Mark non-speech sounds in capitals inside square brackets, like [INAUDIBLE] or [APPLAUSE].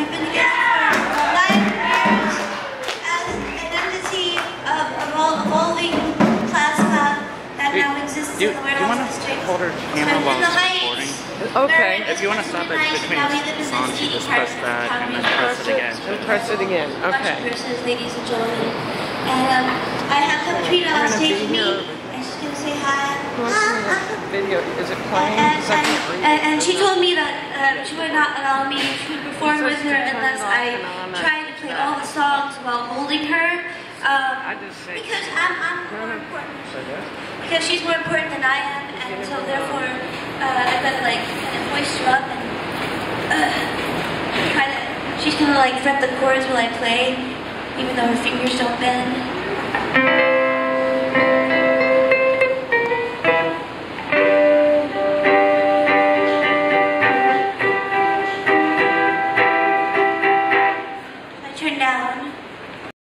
we've been together for nine years as an entity of evolving plasma that now exists Do, in the do you want warehouse to district. hold her So camera in while the it's recording? Okay. If you want to stop it between now we the live in songs, you just press that and then press it again. And press it again. Okay. Person, ladies and gentlemen. And um, I have Katrina on gonna stage be with me, here. and she's gonna say hi. [LAUGHS] Video? Is it playing? And, 'Cause I can't and, and, and she told me that she would not allow me to perform with her unless I tried to play all the songs while holding her. Um, because I'm, I'm more important. Because she's more important than I am, and so therefore uh, I better like kind of hoist her up and uh, try to. She's gonna like fret the chords while I play, even though her fingers don't bend. down.